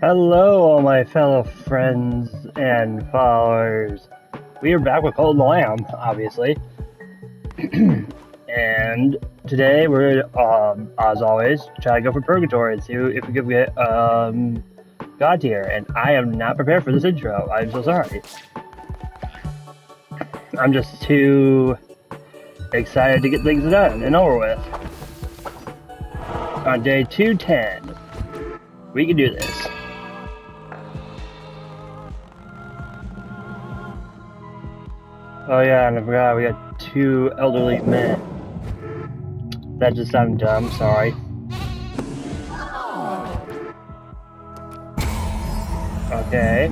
Hello, all my fellow friends and followers. We are back with Cold Lamb, obviously. and today we're, um, as always, try to go for Purgatory and see if we can get um, God tier. And I am not prepared for this intro. I'm so sorry. I'm just too excited to get things done and over with. On day 210, we can do this. Oh yeah, and I forgot we got two elderly men. That just sounded dumb, sorry. Okay.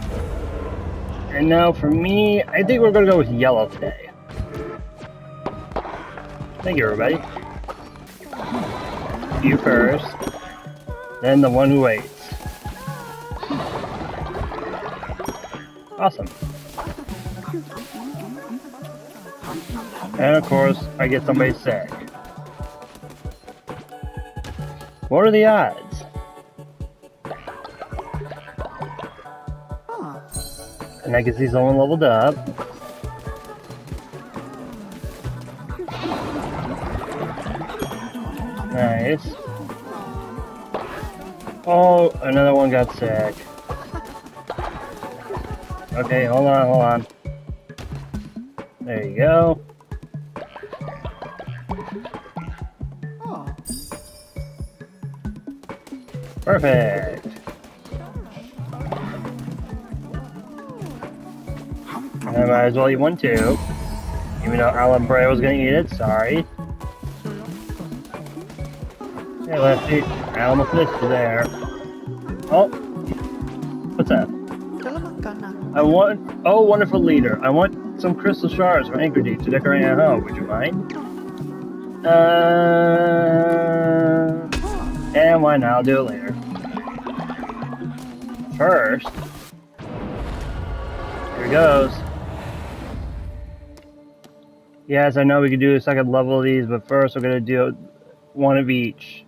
And now for me, I think we're gonna go with yellow today. Thank you everybody. You first. Then the one who waits. Awesome. And of course, I get somebody sick. What are the odds? And I can see someone leveled up. Nice. Oh, another one got sick. Okay, hold on, hold on. There you go. Perfect. I might as well eat one too. Even though Alan Bray was gonna eat it, sorry. Hey almost missed you there. Oh, what's that? I want, oh wonderful leader, I want some crystal shards from Anchordeep to decorate at home, would you mind? Uh, and why not, I'll do it later. First, here it goes. Yes, I know we could do a second level of these, but first we're gonna do one of each.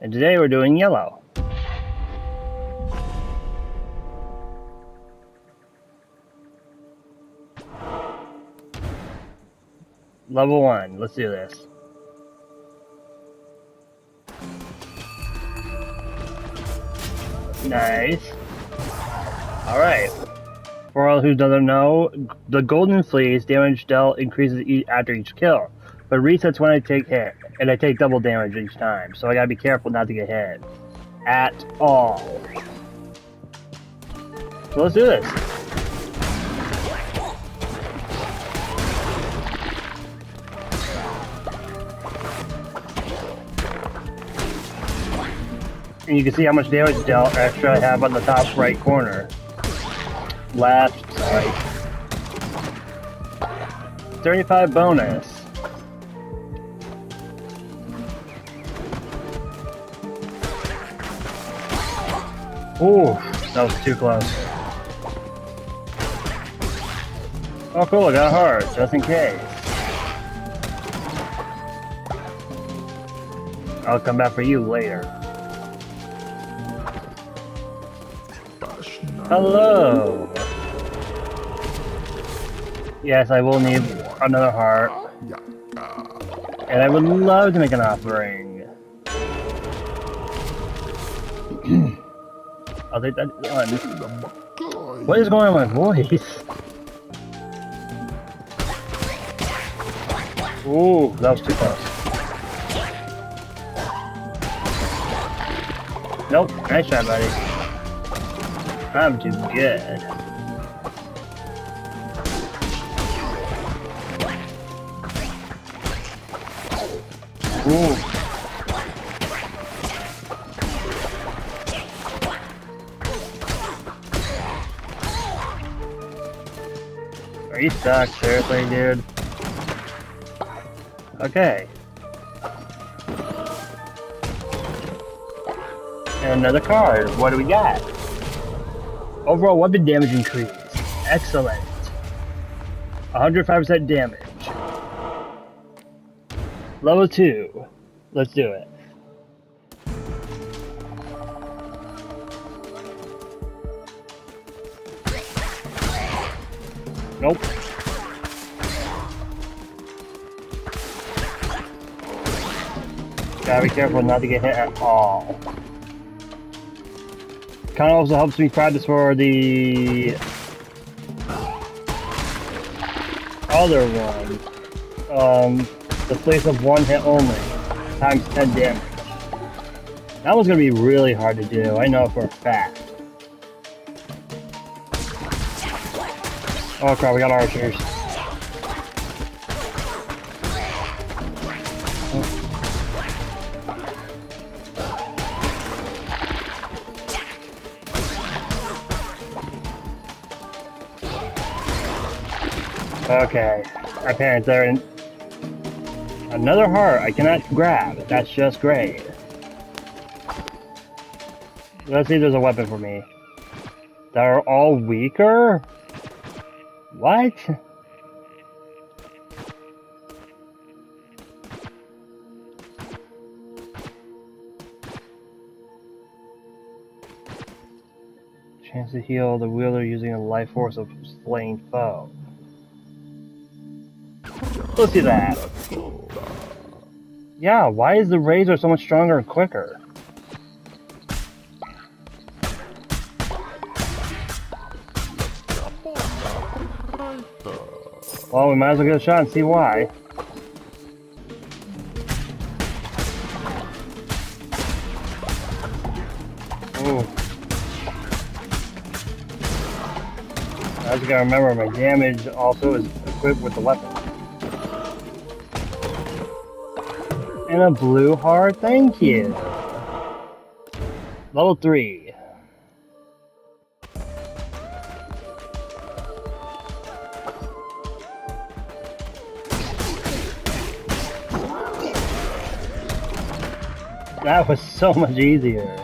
And today we're doing yellow. Level one, let's do this. Nice. Alright. For all who doesn't know, the Golden Fleece damage dealt increases after each kill, but resets when I take hit, and I take double damage each time, so I gotta be careful not to get hit. At all. So let's do this. And you can see how much damage dealt extra I have on the top right corner. Left, sorry. 35 bonus. Ooh, that was too close. Oh cool, I got a heart, just in case. I'll come back for you later. Hello! Yes, I will need another heart. And I would love to make an offering. I'll take that one. What is going on with my voice? Ooh, that was too close. Nope, nice try, buddy. I'm too good. Ooh. Are you stuck? Seriously, dude? Okay. And another card. What do we got? Overall weapon damage increase. Excellent. 105% damage. Level 2. Let's do it. Nope. Gotta be careful not to get hit at all. Kinda also helps me practice for the other one. Um, the place of one hit only, times 10 damage. That one's gonna be really hard to do, I know for a fact. Oh crap, we got archers. Okay, my parents are in. Another heart I cannot grab. That's just great. Let's see if there's a weapon for me. They're all weaker? What? Chance to heal the wielder using a life force of slain foe. Do that. Yeah, why is the razor so much stronger and quicker? Well, we might as well get a shot and see why. I just gotta remember my damage also is equipped with the weapon. And a blue heart, thank you. Level 3. That was so much easier.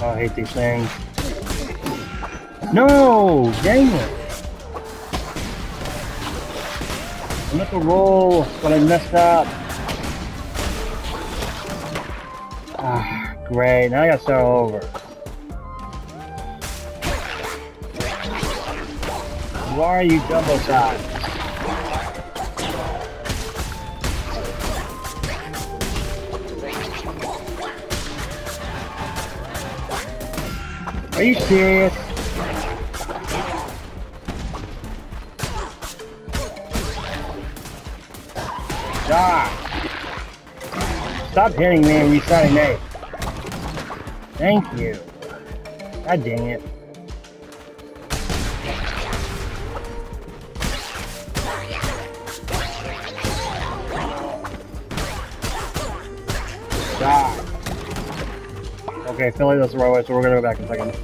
Oh, I hate these things. No! Dang it! I to roll, but I messed up. Ah, great. Now I gotta start over. Why are you double shot? Are you serious? Stop! Stop hitting me and restarting me. Thank you. God dang it. Stop. Okay, Philly, that's the right way, so we're gonna go back in a second.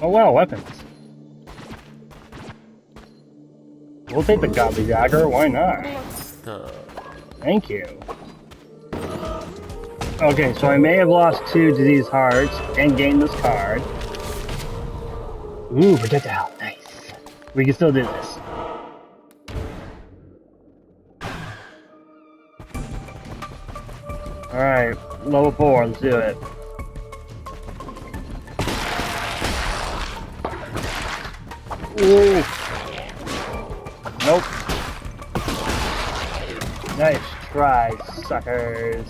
Oh wow, weapons. We'll take the Godly Dagger, why not? Thank you. Okay, so I may have lost two disease hearts and gained this card. Ooh, protect the projectile, nice. We can still do this. Alright, level 4, let's do it. Ooh. Try, suckers.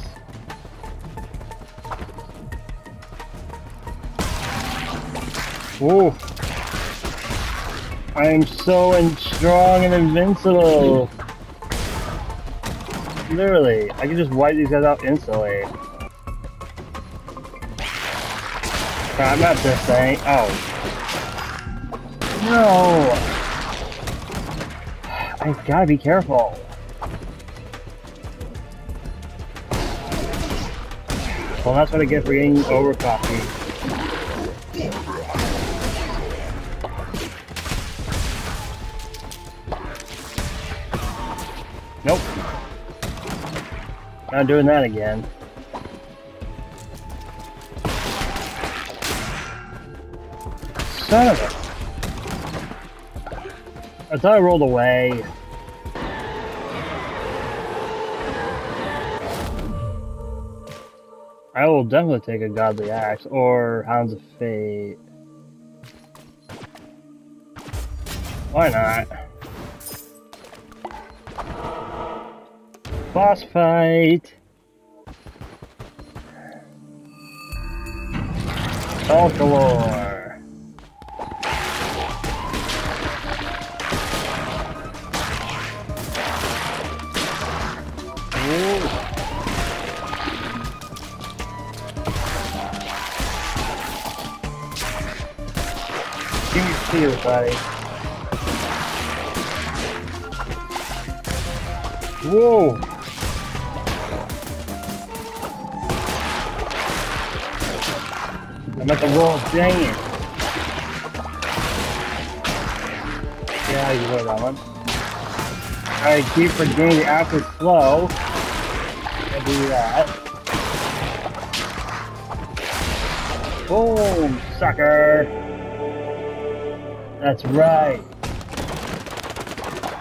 Ooh. I am so in strong and invincible. Literally, I can just wipe these guys out instantly. I'm not this thing. Oh. No! I gotta be careful. Well, that's what I get for getting over coffee. Nope. Not doing that again. Son of a... I thought I rolled away. I will definitely take a Godly Axe or Hounds of Fate. Why not? Boss fight! Alcalor! Whoa! I'm at the wall, dang it. Yeah, you heard that one. I keep forgetting the after slow. I do that. Boom, sucker! That's right.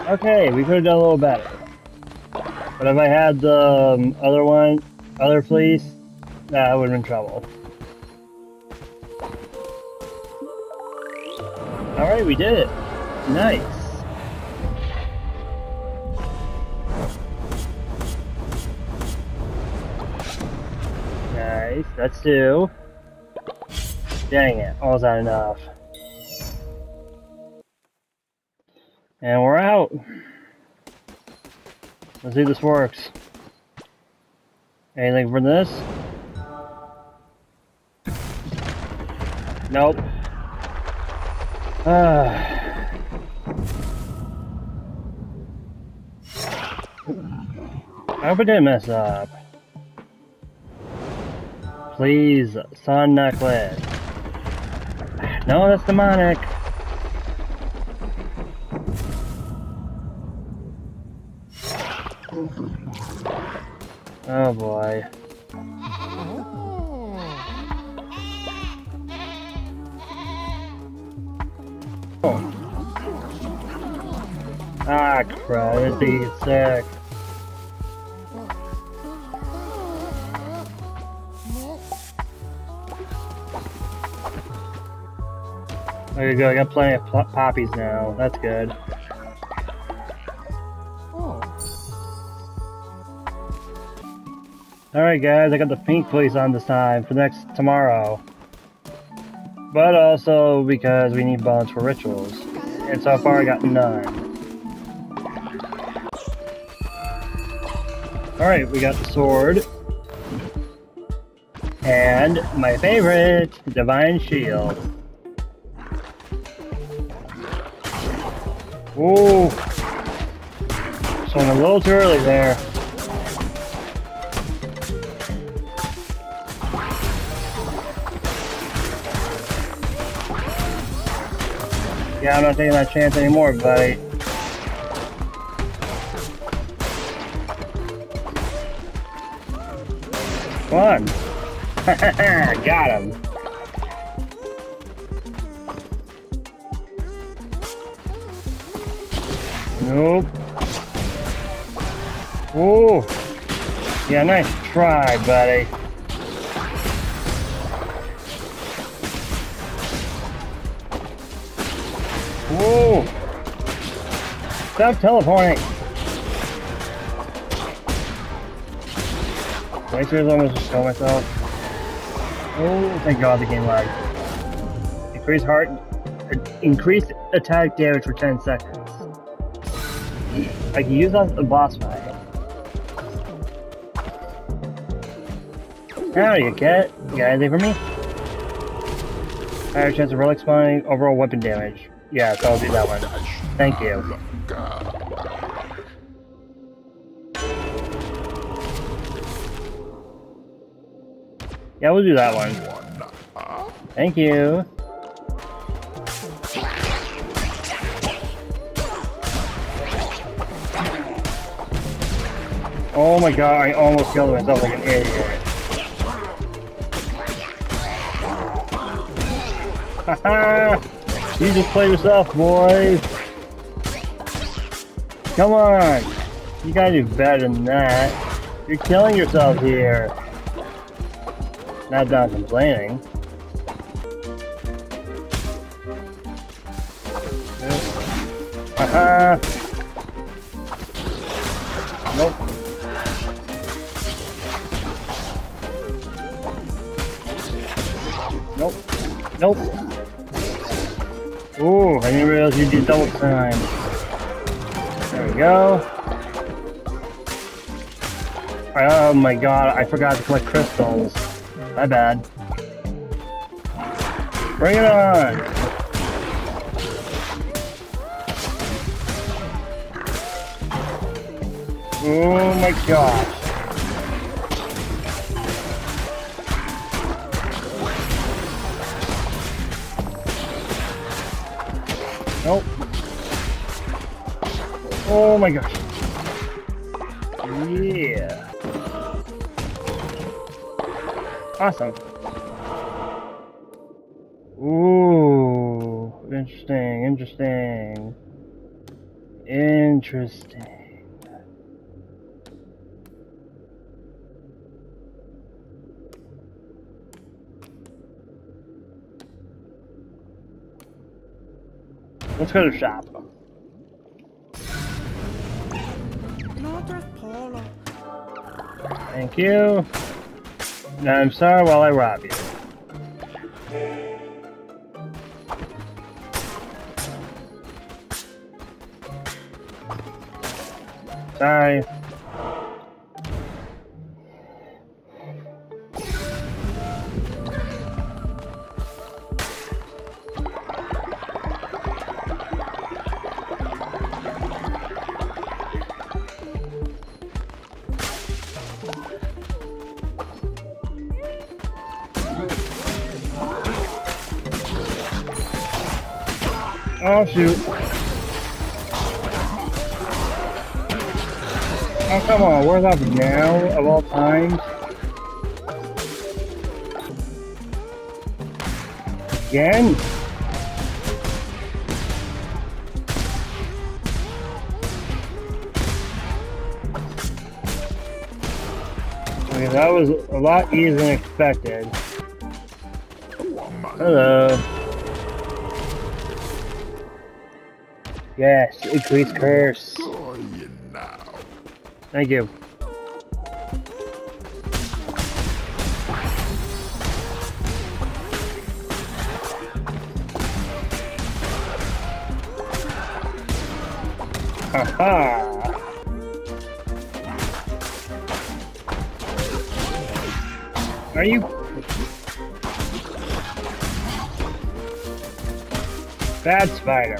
Okay, we could have done a little better. But if I had the um, other one, other fleece, nah, I would have been trouble. Alright, we did it. Nice. Nice, that's two. Dang it, all's that enough? And we're out. Let's see if this works. Anything for this? Nope. Ah. I hope I didn't mess up. Please, sun necklace. No, that's demonic. Oh boy. Oh. Ah crap, this thing sick. There you go, I got plenty of poppies now. That's good. Alright guys, I got the pink fleece on this time for next tomorrow. But also because we need bones for rituals. And so far I got none. Alright, we got the sword. And my favorite, Divine Shield. Ooh. Swung a little too early there. Yeah, I'm not taking that chance anymore, buddy. Come on. Got him. Nope. Oh. Yeah, nice try, buddy. Whoa! Stop teleporting! Wait till almost just kill myself. Oh, thank god the game lagged. Increase heart, increased attack damage for 10 seconds. I can use that as a boss fight. Howdy, you cat. You got anything for me? Higher chance of relic spawning, overall weapon damage. Yeah, so I'll do that one. Thank you. Yeah, we'll do that one. Thank you. Oh my god, I almost killed myself like an idiot. Haha! You just play yourself, boys. Come on. You gotta do better than that. You're killing yourself here. Not done complaining. Haha! Uh-huh. Nope. Nope. Nope. You did double time. There we go. Oh my god, I forgot to collect crystals. My bad. Bring it on! Oh my gosh. Oh my gosh. Yeah. Awesome. Ooh, interesting, interesting. Interesting. Let's go to the shop. Thank you. I'm sorry while I rob you. Sorry. Up now of all times? Again? Okay, that was a lot easier than expected. Hello. Yes, increase curse. Thank you. Are you Bad spider.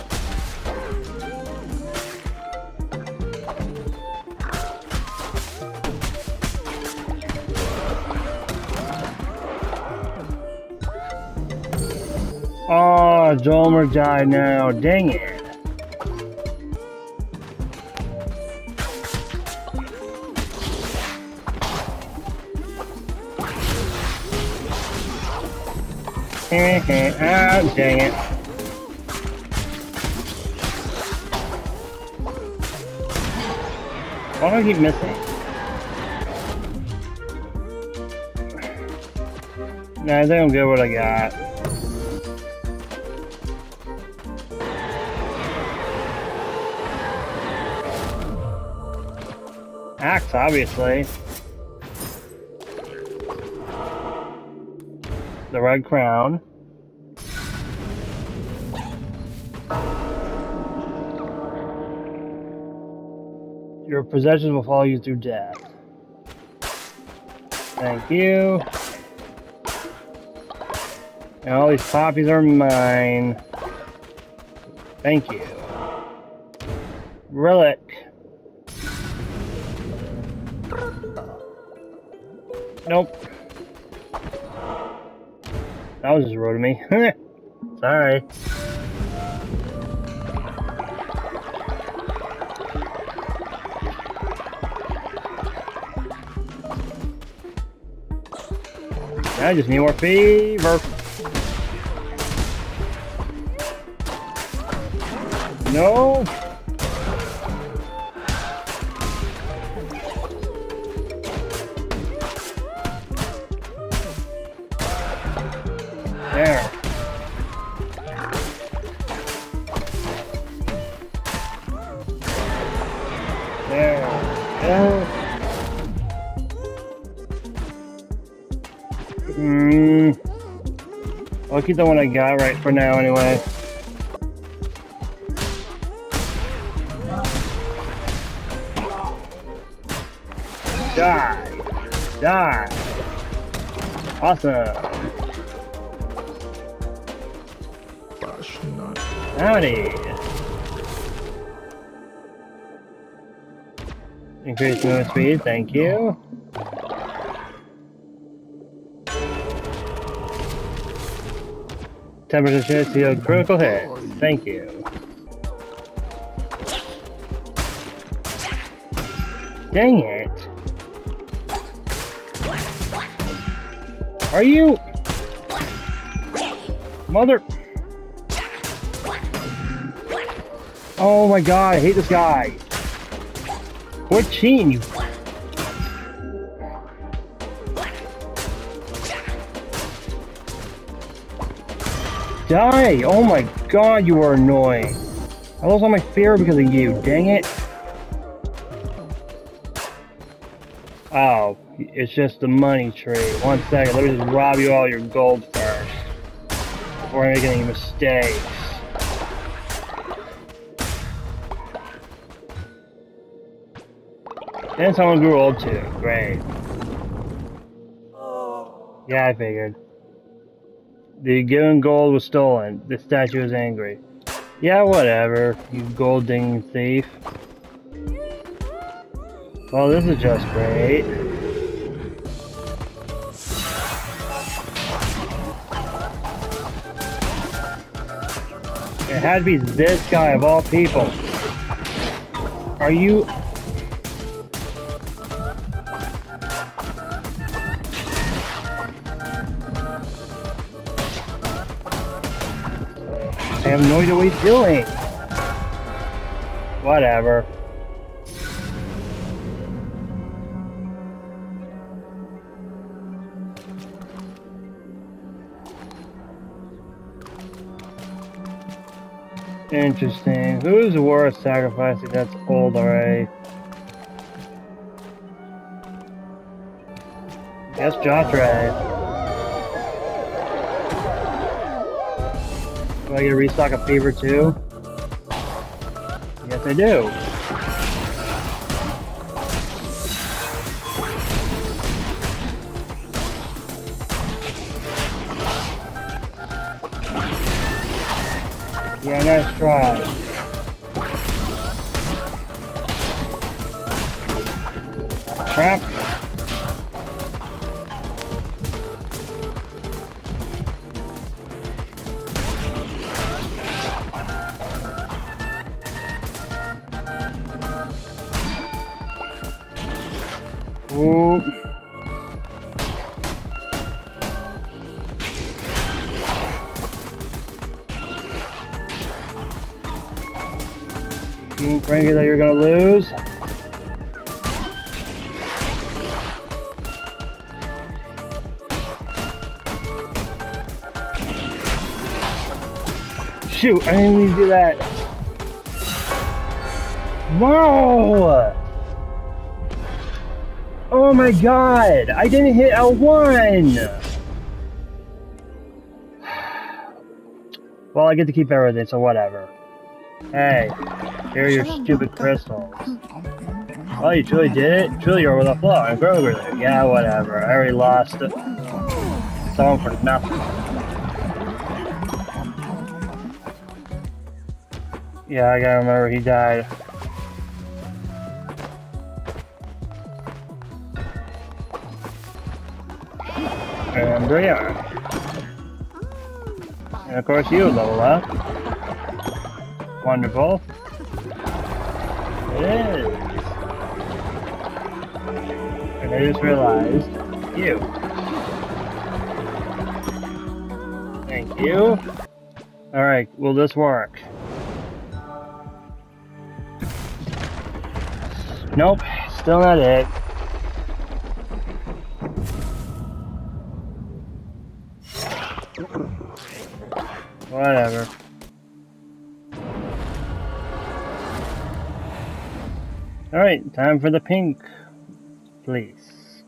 Oh, Dolmer died now. Dang it. Oh, dang it. Why do I keep missing? Nah, I think I'm good what I got. Axe, obviously. The red crown. Your possessions will follow you through death. Thank you. And all these poppies are mine. Thank you. Relic. Nope. That was just rude of me. Sorry. I just need more fever. No. Keep the one I got right for now anyway. Die! Die! Awesome! Nut. Howdy! Increase movement speed, thank you. Temperature shift to a critical hit. Thank you. Dang it! Are you... Mother... Oh my god, I hate this guy. Quit cheating, you... Die! Oh my god, you are annoying. I lost all my fear because of you, dang it. Oh, it's just the money tree. One second, let me just rob you all your gold first. Before I make any mistakes. And someone grew old too. Great. Yeah, I figured. The given gold was stolen. The statue is angry. Yeah, whatever, you gold dinging thief. Well, this is just great. It had to be this guy of all people. Are you... have no idea what he's doing. Whatever. Interesting. Who's worth sacrificing that's old already? Guess Jotre. Do I get a restock of Fever too? Yes, I do. Yeah, nice try. You Frankie that you're gonna lose. Shoot, I didn't mean to do that. Whoa! Oh my god! I didn't hit L1! Well, I get to keep everything, so whatever. Hey, here your stupid crystals. Oh, you truly did it? Truly you're with a flaw Grover there. Yeah, whatever. I already lost it. Song for nothing. Yeah, I gotta remember he died. And there you are. And of course you level up. Wonderful. And I just realized you. Thank you. Alright, will this work? Nope, still not it. Whatever. Alright, time for the pink. Please.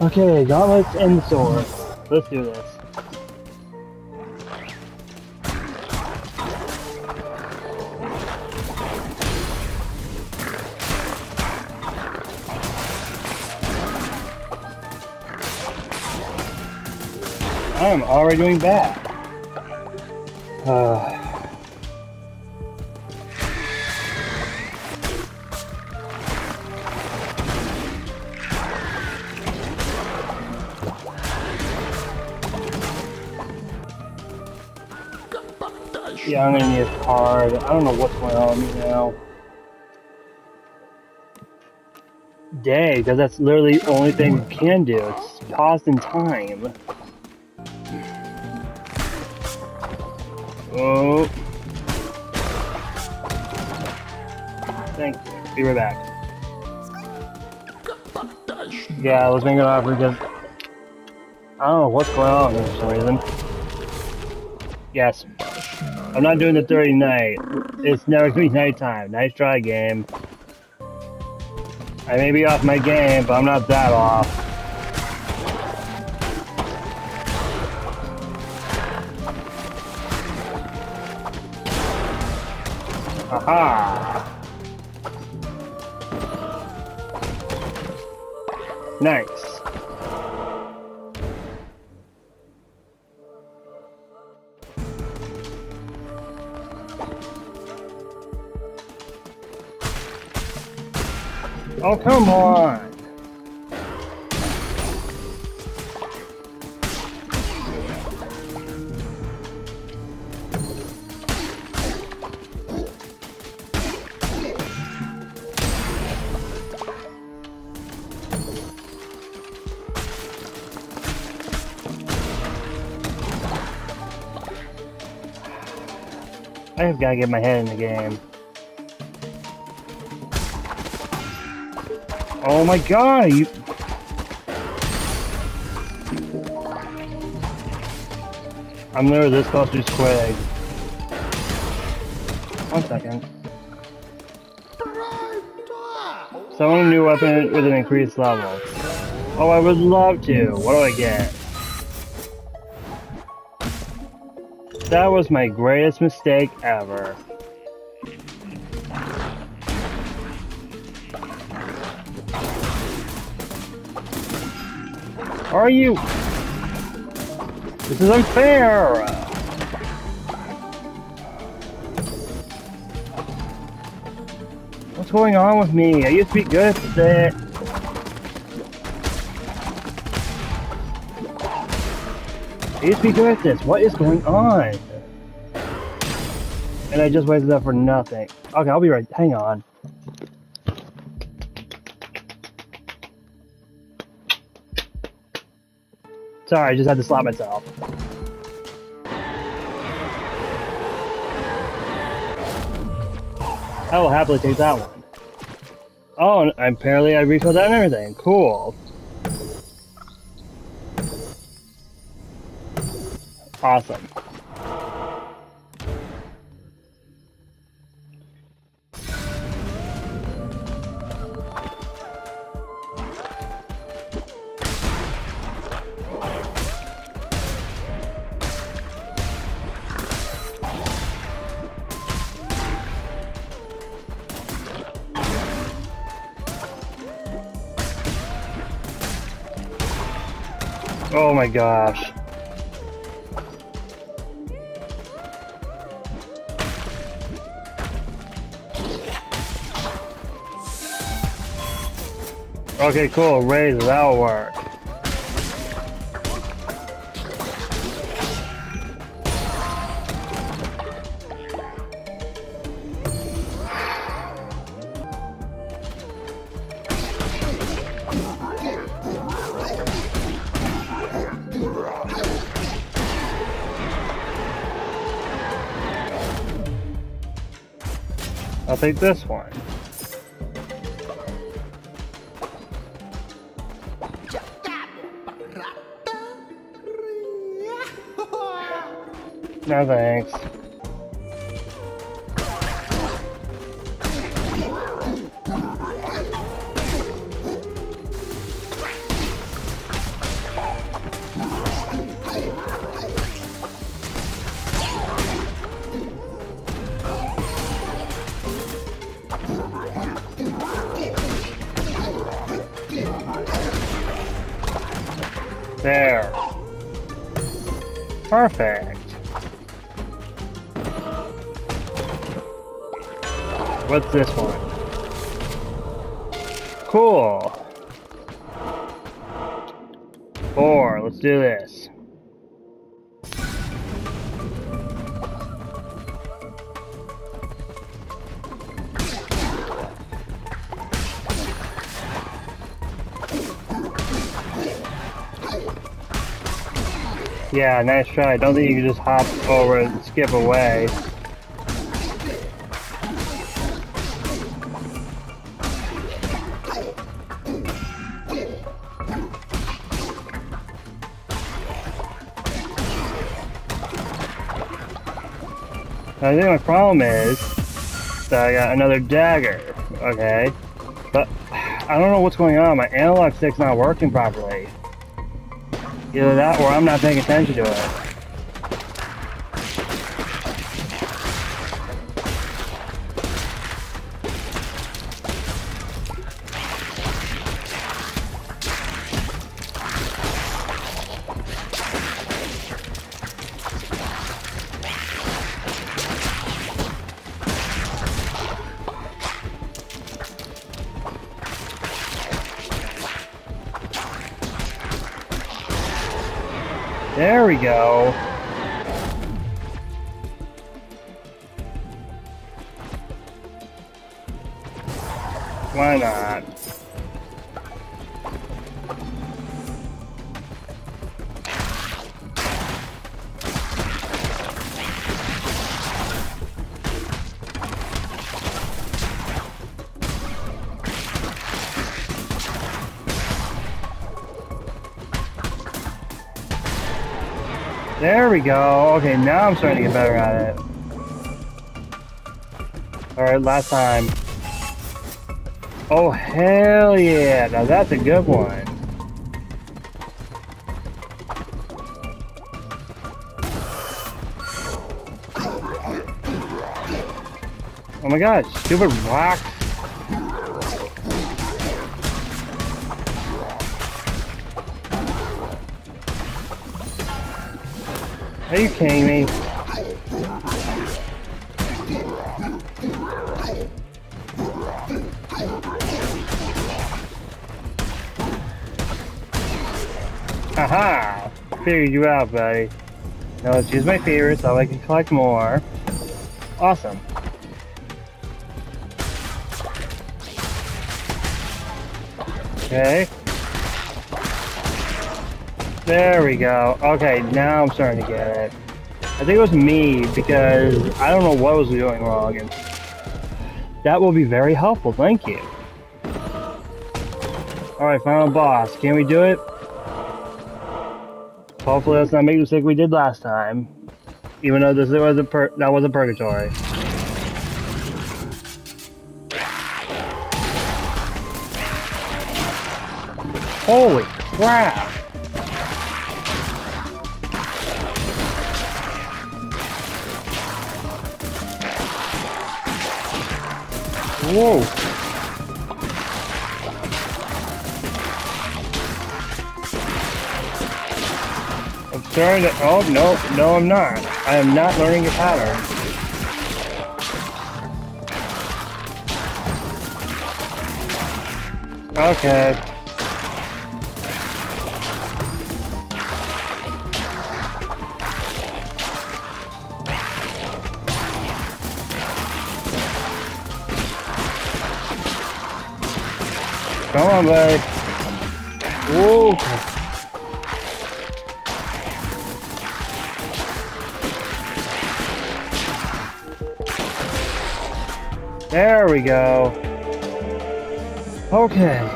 Okay, gauntlets and sword. Let's do this. I am already doing bad. Uh, yeah, I'm gonna need a card. I don't know what's going on me now. Day, because that's literally the only thing you can do. It's paused in time. Oh. Thank you. Be right back. Yeah, I was an offer because I don't know what's going on for some reason. Yes. I'm not doing the 30 night. It's never gonna be nighttime. Nice try, game. I may be off my game, but I'm not that off. Nice. Oh, come on! I have gotta get my head in the game. Oh my god, you... I'm literally this close to Squig. One second. Someone a new weapon with an increased level. Oh, I would love to. What do I get? That was my greatest mistake ever. Are you? This is unfair! What's going on with me? I used to be good at that. I used to be good at this. What is going on? And I just wasted that for nothing. Okay, I'll be right. Hang on. Sorry, I just had to slap myself. I will happily take that one. Oh, and apparently I refilled that and everything. Cool. Awesome. Oh my gosh. Okay, cool. Raise, that'll work. Take this one. No thanks. Yeah, nice try. Don't think you can just hop over and skip away. I think my problem is that I got another dagger, okay? But I don't know what's going on. My analog stick's not working properly. Either that or I'm not paying attention to it. We go. Okay, now I'm starting to get better at it. Alright, last time. Oh, hell yeah. Now that's a good one. Oh my god, stupid rock. Are you kidding me? Haha! Figured you out, buddy. Now let's use my fear so I can collect more. Awesome. Okay. There we go. Okay, now I'm starting to get it. I think it was me because I don't know what was doing wrong and that will be very helpful, thank you. Alright, final boss. Can we do it? Hopefully let's not make the mistake we did last time. Even though this was a pur that was a purgatory. Holy crap! Whoa! I'm starting to. Oh, no, no, I'm not. I am not learning a pattern. Okay. Come on, buddy. Whoa. There we go. Okay.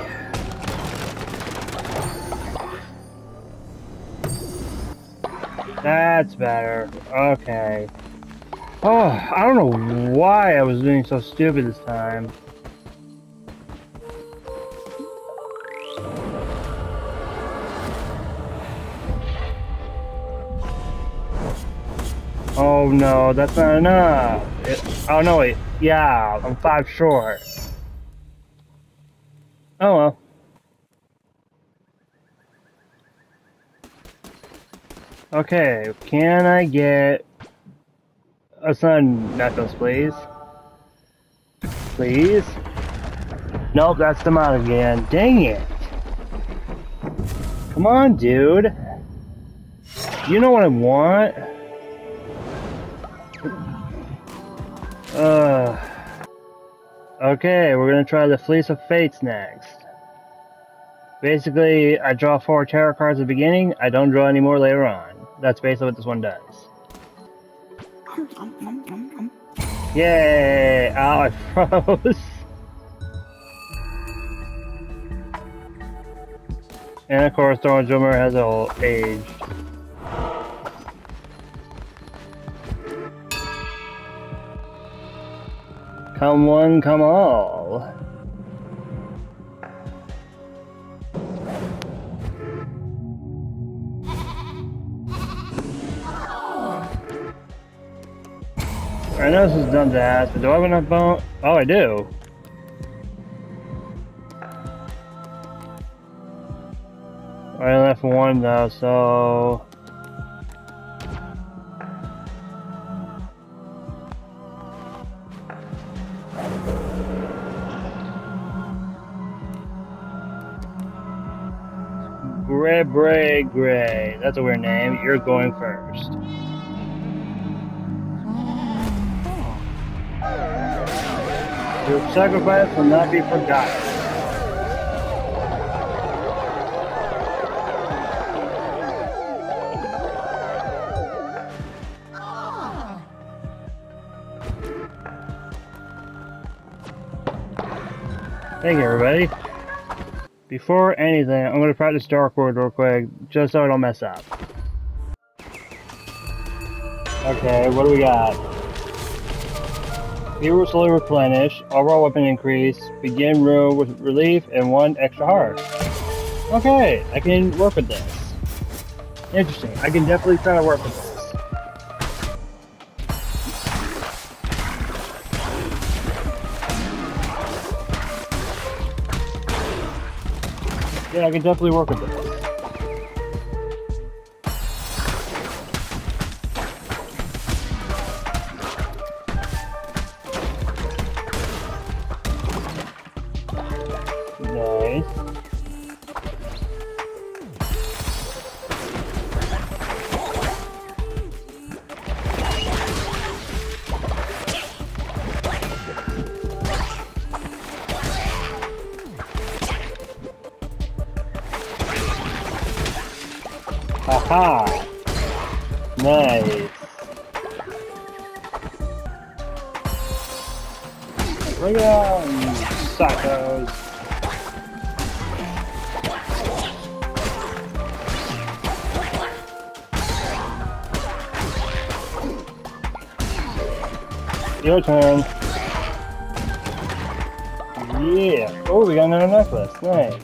That's better. Okay. Oh, I don't know why I was doing so stupid this time. Oh no, that's not enough. It, oh no, wait. Yeah, I'm five short. Oh well. Okay, can I get a sun necklace, please? Please? Nope, that's the mod again. Dang it. Come on, dude. You know what I want? Uh, okay, we're gonna try the Fleece of Fates next. Basically, I draw four tarot cards at the beginning, I don't draw any more later on. That's basically what this one does. Yay! Ow, I froze! and of course, Thorn Drummer has a all aged. Come one, come all. I know this is done that, but do I have enough bone? Oh, I do. I left one though, so... Bray Gray. That's a weird name. You're going first. Your sacrifice will not be forgotten. Thank you, everybody. Before anything, I'm to practice Dark real quick, just so I don't mess up. Okay, what do we got? Hero slowly replenish, overall weapon increase, begin room with relief, and one extra heart. Okay, I can work with this. Interesting, I can definitely try to work with this. I can definitely work with this. Your turn. Yeah. Oh, we got another necklace. Nice.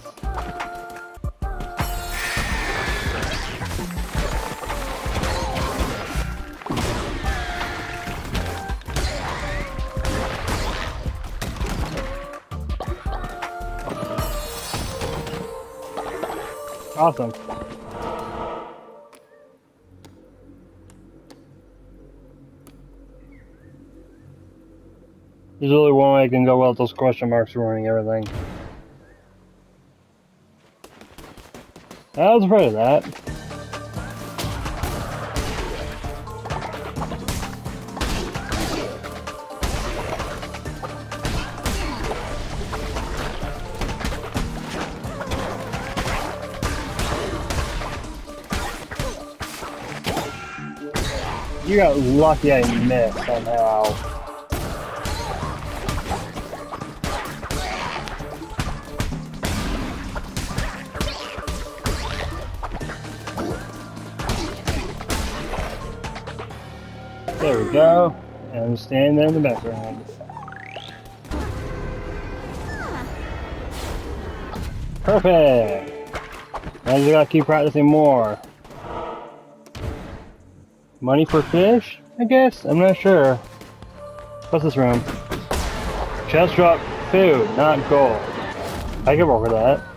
Awesome. There's only one way I can go without those question marks ruining everything. I was afraid of that. You got lucky I missed somehow. Go. And I'm standing there in the background. Perfect! Now just gotta keep practicing more. Money for fish? I guess? I'm not sure. What's this room? Chest drop food, not gold. I can work with that.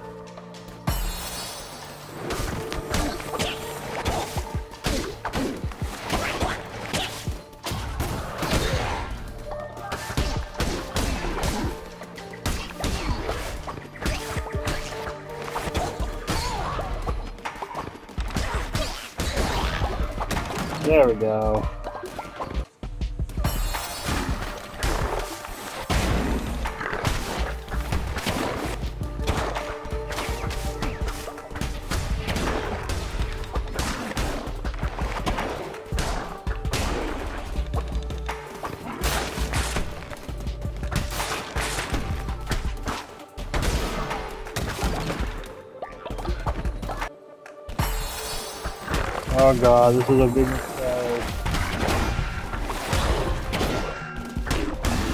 Oh god, this is a big mistake.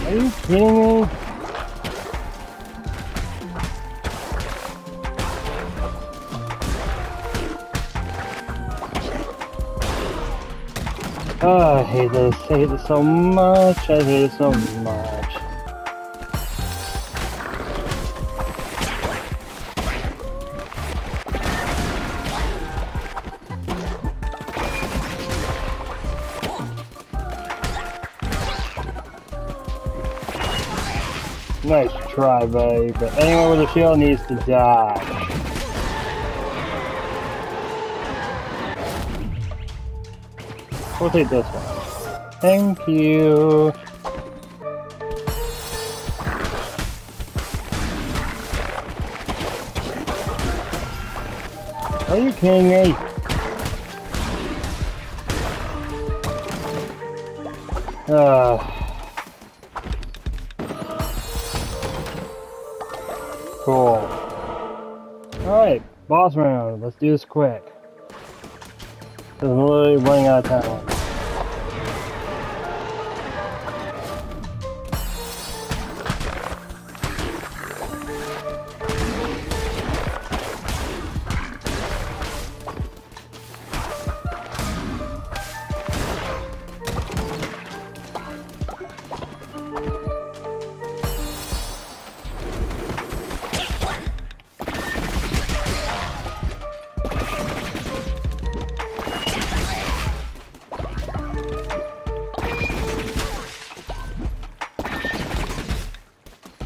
Are you kidding me? Oh, I hate this. I hate this so much. I hate it so much. Try, buddy, but anyone with a shield needs to die. We'll take this one. Thank you. Are you kidding me? Boss round. Let's do this quick. Because I'm literally running out of time.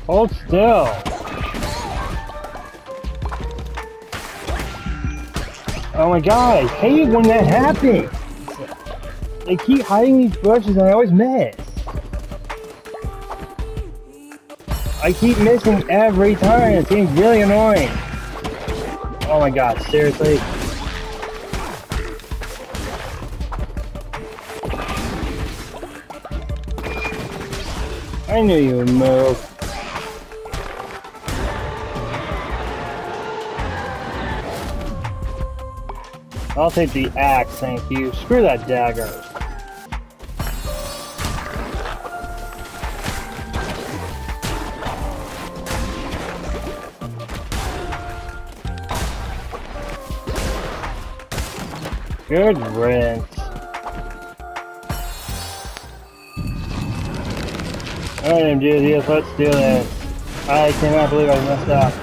Hold still. Oh my god, I hate when that happens. They keep hiding these bushes and I always miss. I keep missing every time. It seems really annoying. Oh my god, seriously? I knew you would move. I'll take the axe, thank you. Screw that dagger. Good riddance. Alright, enthusiasts, let's do this. I cannot believe I messed up.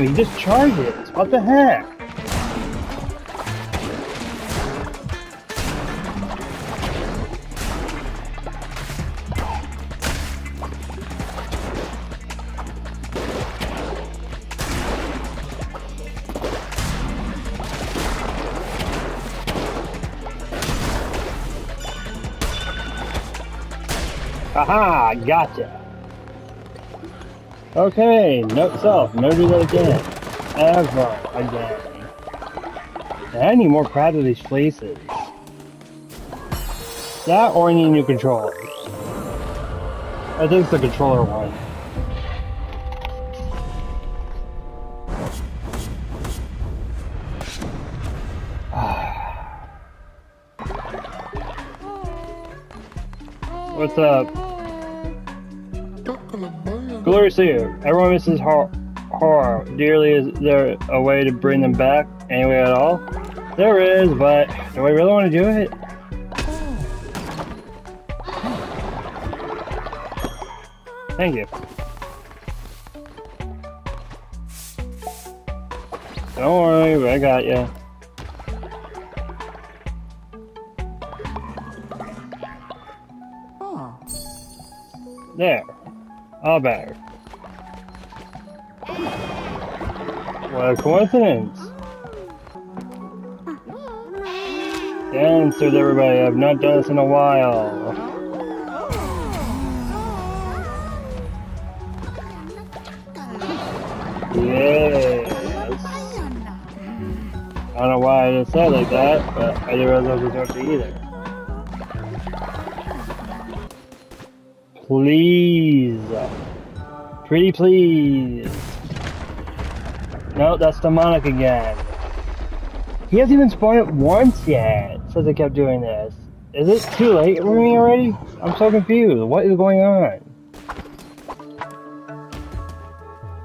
He just charged it. What the heck? Aha! Gotcha! Okay, note self, no do that again. Ever again. I need more crap of these places. That or I need new controllers. I think it's the controller one. What's up? Gloriously, everyone misses hor horror dearly. Is there a way to bring them back anyway at all? There is, but do I really want to do it? Thank you. Don't worry, I got you. There. All better. What a coincidence. Dance with everybody. I've not done this in a while. Yes. I don't know why I just said like that, but I didn't realize I was going to either. Please. Pretty please. No, that's demonic again. He hasn't even spawned it once yet says I kept doing this. Is it too late for me already? I'm so confused. What is going on?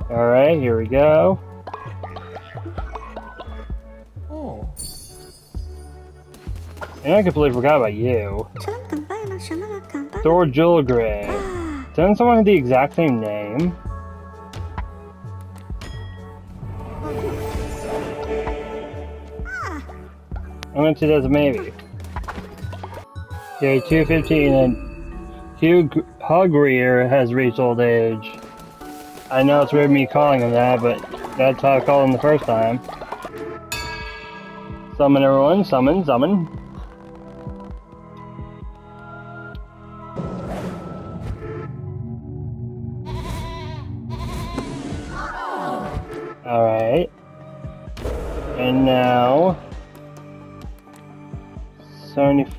Alright, here we go. Oh. And I completely forgot about you. Thor Gilligrid. Doesn't someone have the exact same name? I'm gonna say that's a maybe. Okay, 215 and Hugh Hugrier has reached old age. I know it's weird me calling him that, but that's how I called him the first time. Summon everyone, summon, summon.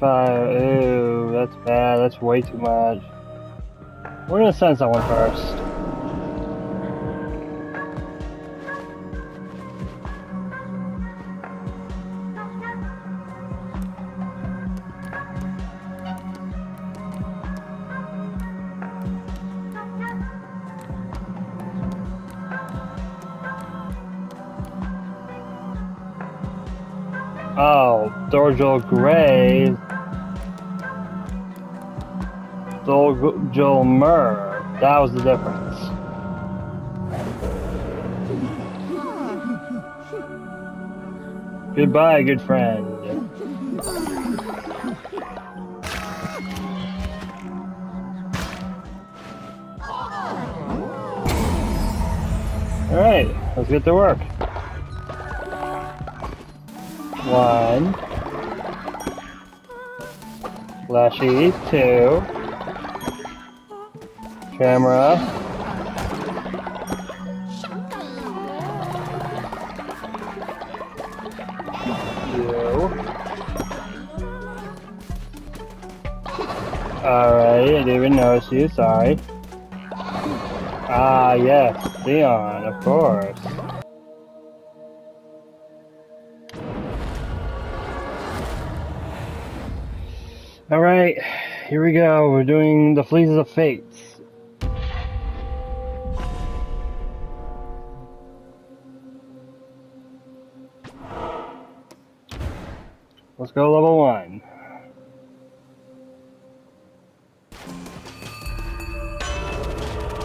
75. Ooh, that's bad. That's way too much. We're gonna send someone first. Oh, Dorjol Gray. Dorjol Mur. That was the difference. Goodbye, good friend. Alright, let's get to work. One. Flashy, two. Camera. Alright, I didn't even notice you, sorry. Ah, yes, Leon, of course. Alright, here we go. We're doing the Fleece of Fates. Let's go level one.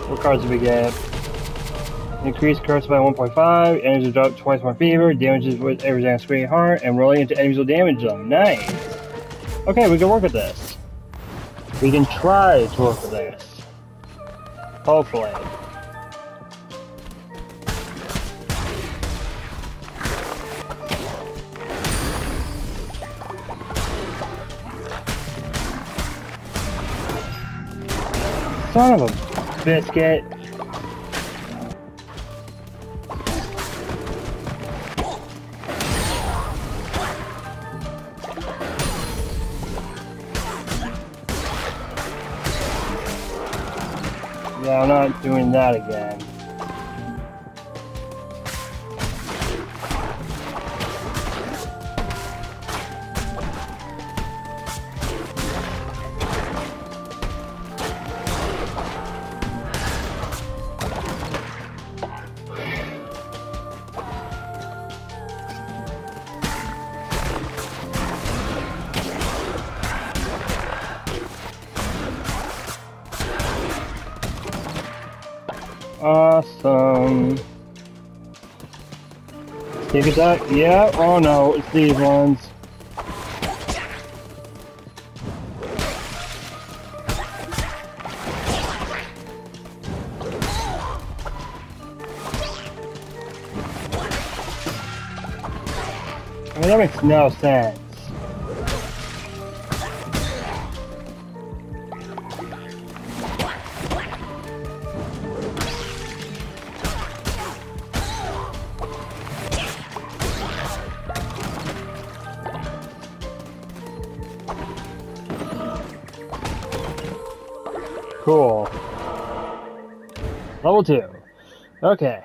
What cards do we get? Increase curse by 1.5, energy drop twice more fever, damages with everything on screen heart, and rolling into enemies will damage them. Nice! Okay, we can work with this. We can try to work with this. Hopefully. front of a biscuit. Yeah, I'm not doing that again. Awesome. Take it out. Yeah. Oh no, it's these ones. I mean, that makes no sense. Okay.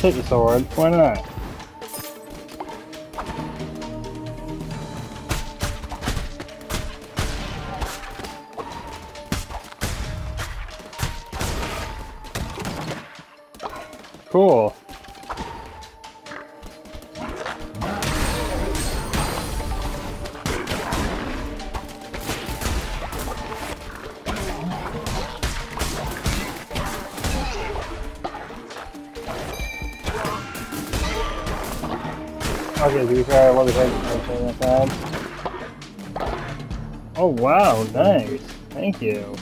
Take the sword, why not? Okay, to be fair, I that time. Oh wow, nice. Thank you.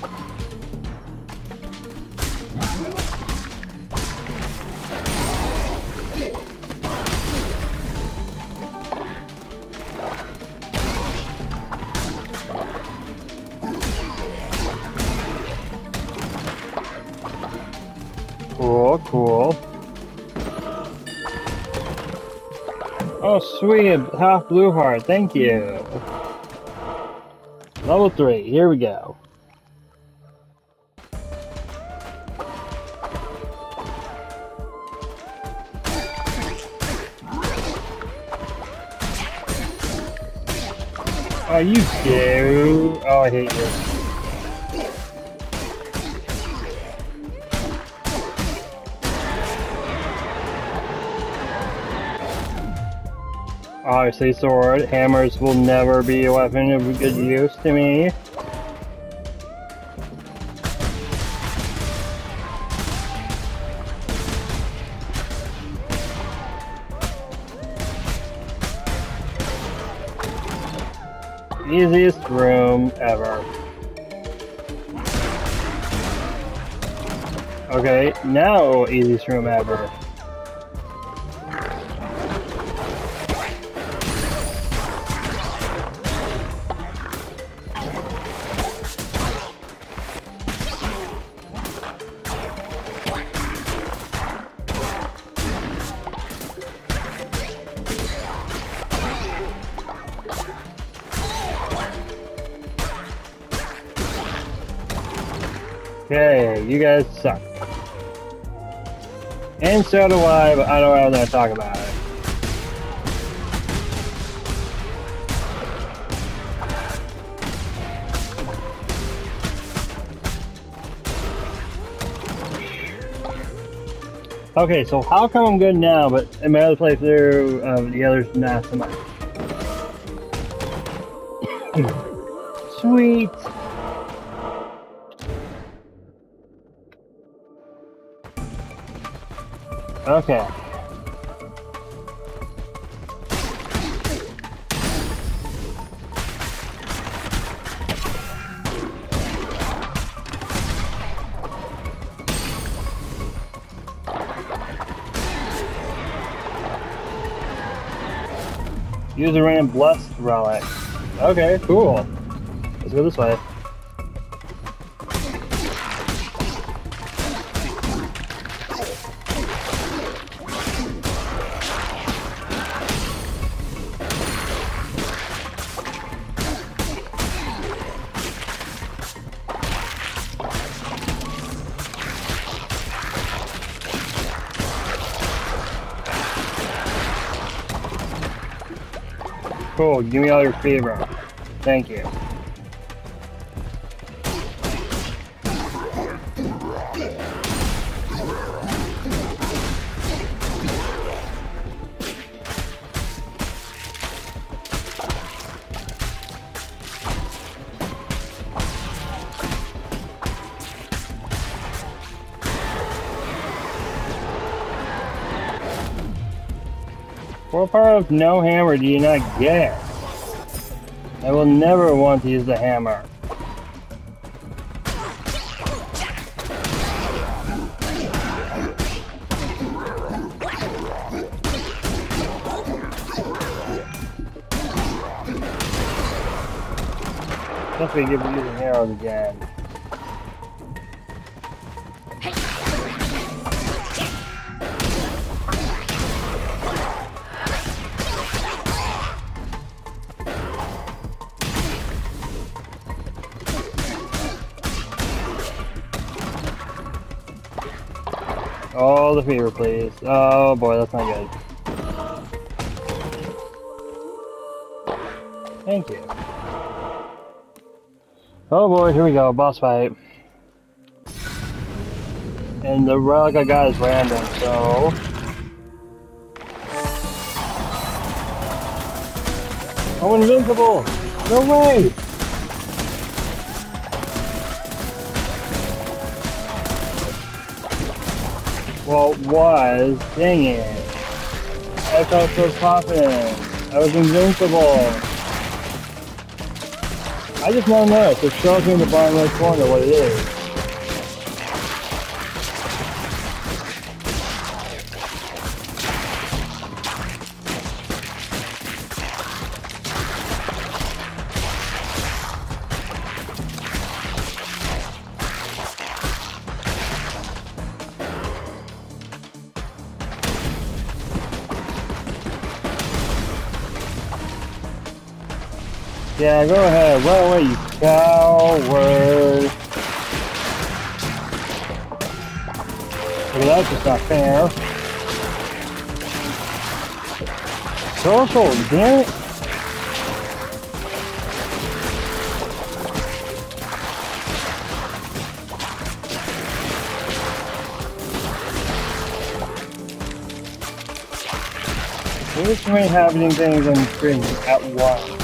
Oh, sweet, half blue heart, thank you. Level 3, here we go. Are you do. Oh, I hate you. Obviously, sword. Hammers will never be a weapon of good use to me. Easiest room ever. Okay, now easiest room ever. Okay, you guys suck. And so do I, but I don't want to talk about it. Okay, so how come I'm good now, but in my other playthrough, um, the others not so much? Sweet. Okay. Use a random blessed relic. Okay, cool. Let's go this way. Give me all your favor. Thank you. What part of no hammer do you not get? I will never want to use the hammer. We give using arrows again. Please. Oh boy, that's not good. Thank you. Oh boy, here we go, boss fight. And the relic I got is random, so... I'm invincible! No way! Well, was. Dang it. I felt so confident. I was invincible. I just want to know if it shows me in the bottom right corner what it is. Go ahead. Run away, you coward. Look, that's just not fair. Social, damn it. There's too many happening things on the screen at once.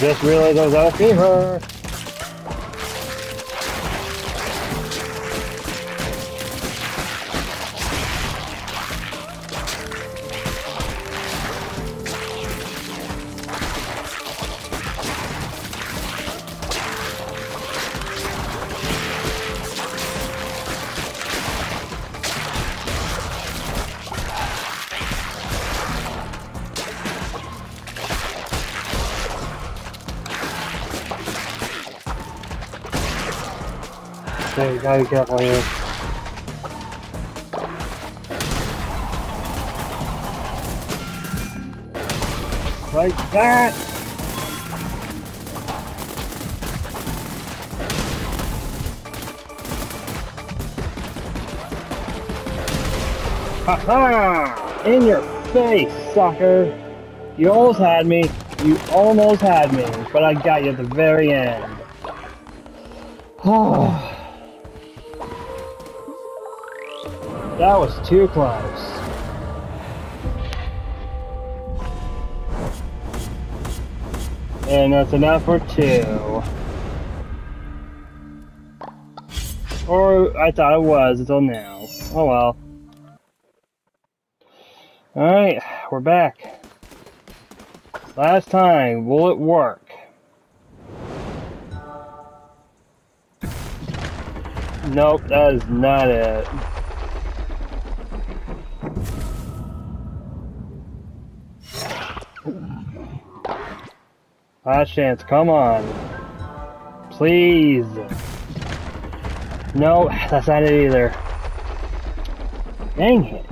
Just I was out of fever. Like that! Ha In your face, sucker! You almost had me, you almost had me, but I got you at the very end. Oh. that was too close. And that's enough for two. Or I thought it was until now. Oh well. Alright, we're back. Last time, will it work? Nope, that is not it. Last chance, come on. Please. No, that's not it either. Dang it.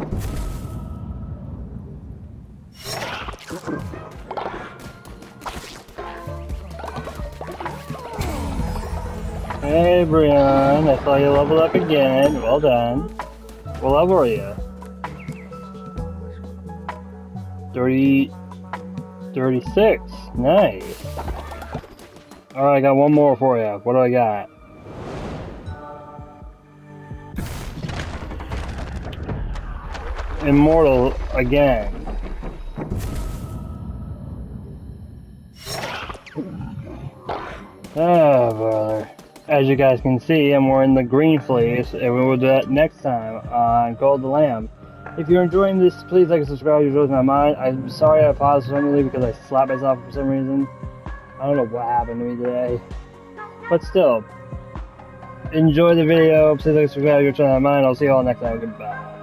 Hey Brian, I saw you level up again. Well done. What level are you? 30, 36. Nice. Alright, I got one more for you. What do I got? Immortal again. Oh, brother. As you guys can see, I'm wearing the green fleece, and we will do that next time on Cult of the Lamb. If you're enjoying this, please like and subscribe. You're losing my mind. I'm sorry I paused suddenly because I slapped myself for some reason. I don't know what happened to me today. But still, enjoy the video. Please like and subscribe. You're my mind. I'll see you all next time. Goodbye.